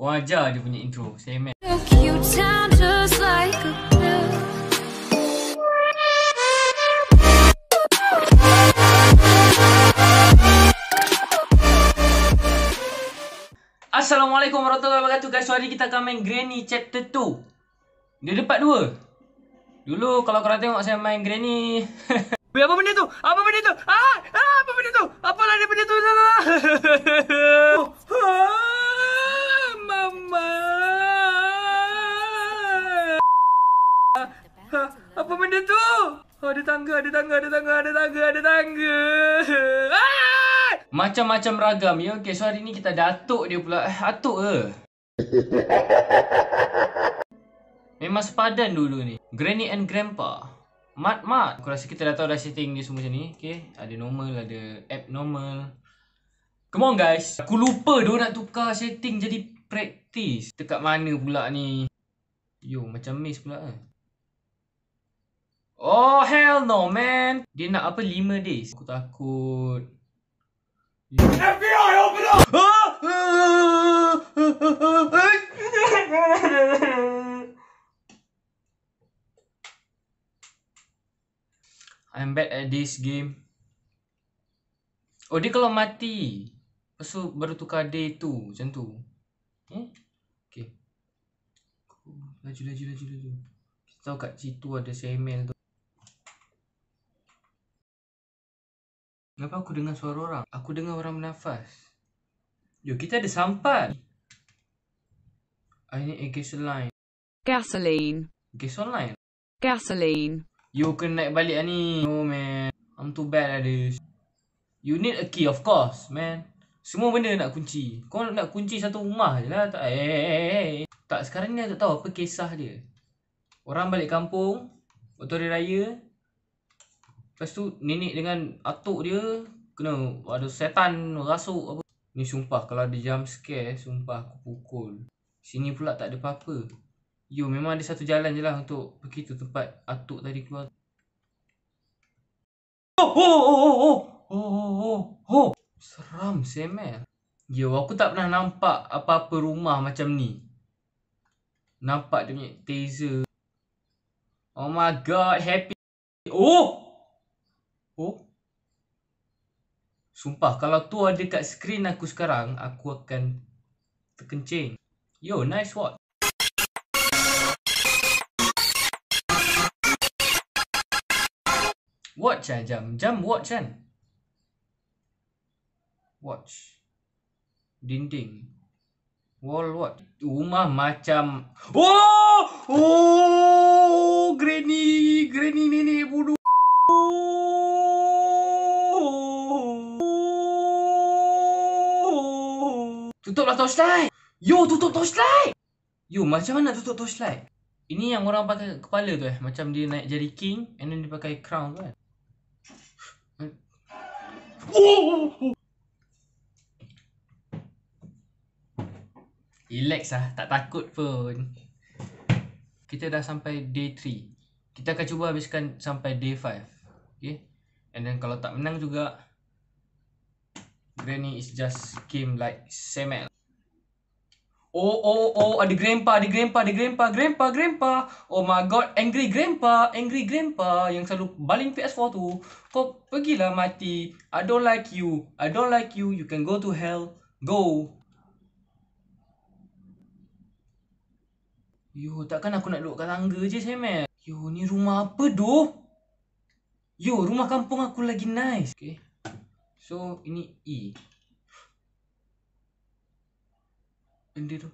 Kau ajar dia punya intro. Semen. You down just like a pill. Assalamualaikum warahmatullahi wabarakatuh guys. So, hari kita akan main Granny chapter 2. Dia dapat dua. Dulu kalau korang tengok saya main Granny. Weh, apa benda tu? Apa benda tu? Ah, ah apa benda tu? Apalah dia benda tu? Ah, Mama. Ha, apa benda tu? Oh, ada tangga, ada tangga, ada tangga, ada tangga, ada tangga. Ah! Macam-macam ragam ya. Okey, so hari ni kita ada atuk dia pula. Eh, atuk ke? Memang sepadan dulu ni. Granny and Grandpa. Mat mat. Aku rasa kita dah tahu dah setting dia semua macam ni. Okay. Ada normal, ada abnormal. Come on guys. Aku lupa dia nak tukar setting jadi practice. Dekat mana pula ni? Yo, macam miss pula kan. Oh hell no man. Dia nak apa 5 days. Aku takut. FBI open up. I'm bad at this game. Oh dia kalau mati. Lepas tu baru tukar day tu. Macam tu. Eh? Okay. Laju laju laju laju. Kita tahu kat situ ada semel tu. Kenapa aku dengar suara orang? Aku dengar orang bernafas. Yo, kita ada sampan. I need a gasoline. Gasoline. Gas online. Gasoline. You kena naik balik lah ni. No man. I'm too bad at this. You need a key of course man. Semua benda nak kunci. Kau nak kunci satu rumah je lah. Tak, eh, eh, eh, eh. tak sekarang ni aku tak tahu apa kisah dia. Orang balik kampung. Waktu hari raya. Lepas tu nenek dengan atuk dia. Kena ada setan rasuk apa. Ni sumpah kalau ada jump scare. Sumpah aku pukul. Sini pula tak ada apa-apa. Yo memang ada satu jalan je lah untuk pergi tu tempat atuk tadi keluar. Oh oh oh oh oh oh oh oh oh seram semel. Yo aku tak pernah nampak apa-apa rumah macam ni. Nampak dia punya taser. Oh my god happy. Oh oh. Sumpah kalau tu ada kat skrin aku sekarang aku akan terkencing. Yo nice watch. Watch lah jam. Jam watch kan? Watch. Dinding. Wall watch. Rumah macam... Oh! Oh! Granny! Granny nenek bodoh. Tutuplah torchlight! Yo, tutup torchlight! Yo, macam mana tutup torchlight? Ini yang orang pakai kepala tu eh. Macam dia naik jadi king and then dia pakai crown tu kan. Oh! Relax lah, tak takut pun. Kita dah sampai day 3. Kita akan cuba habiskan sampai day 5. Okay? And then kalau tak menang juga, Granny is just game like Semel. Oh, oh, oh, ada grandpa, ada grandpa, ada grandpa, grandpa, grandpa. Oh my god, angry grandpa, angry grandpa yang selalu baling PS4 tu. Kau pergilah mati. I don't like you. I don't like you. You can go to hell. Go. Yo, takkan aku nak duduk kat tangga je, Samuel. Yo, ni rumah apa doh? Yo, rumah kampung aku lagi nice. Okay. So, ini E. Benda tu.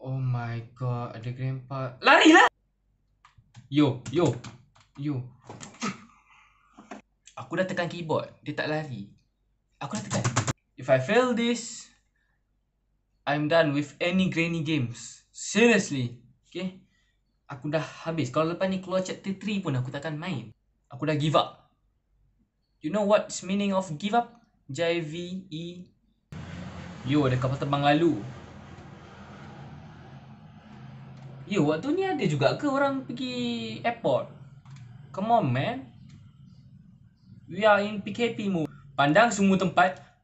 Oh my god, ada grandpa. Larilah! Yo, yo, yo. Aku dah tekan keyboard, dia tak lari. Aku dah tekan. If I fail this, I'm done with any granny games. Seriously. Okay? Aku dah habis. Kalau lepas ni keluar chapter 3 pun aku takkan main. Aku dah give up. You know what's meaning of give up? J-V-E Yo, ada kapal terbang lalu. Yo, waktu ni ada juga ke orang pergi airport? Come on, man. We are in PKP mode. Pandang semua tempat,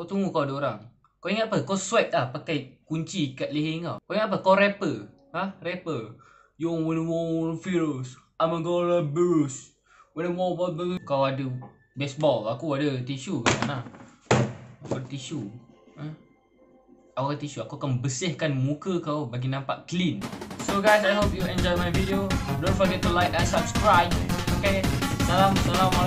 Kau tunggu kau ada orang. Kau ingat apa? Kau swipe lah pakai kunci kat leher kau. Kau ingat apa? Kau rapper. Ha? Rapper. You wanna want fierce. I'm gonna burst. When I want what Kau ada baseball. Aku ada tisu kat sana. Aku ada tisu. Ha? Aku ada tisu. Aku akan bersihkan muka kau bagi nampak clean. So guys, I hope you enjoy my video. Don't forget to like and subscribe. Okay. Salam. Assalamualaikum.